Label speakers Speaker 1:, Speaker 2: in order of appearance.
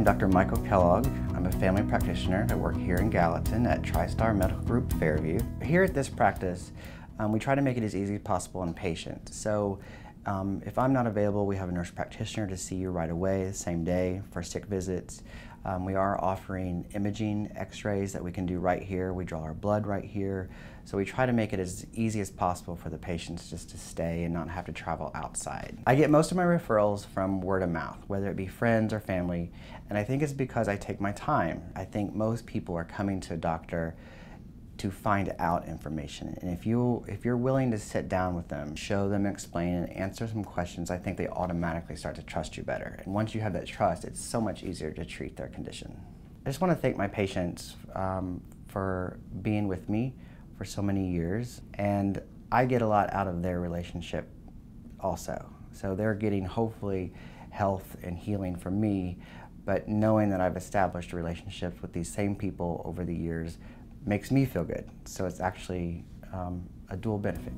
Speaker 1: I'm Dr. Michael Kellogg. I'm a family practitioner. I work here in Gallatin at TriStar Medical Group Fairvue. Here at this practice, um, we try to make it as easy as possible on patients. So um, if I'm not available, we have a nurse practitioner to see you right away, the same day for sick visits. Um, we are offering imaging x-rays that we can do right here. We draw our blood right here. So we try to make it as easy as possible for the patients just to stay and not have to travel outside. I get most of my referrals from word of mouth, whether it be friends or family, and I think it's because I take my time. I think most people are coming to a doctor to find out information. And if you if you're willing to sit down with them, show them, explain, and answer some questions, I think they automatically start to trust you better. And once you have that trust, it's so much easier to treat their condition. I just want to thank my patients um, for being with me for so many years, and I get a lot out of their relationship also. So they're getting hopefully health and healing from me, but knowing that I've established relationships with these same people over the years makes me feel good. So it's actually um, a dual benefit.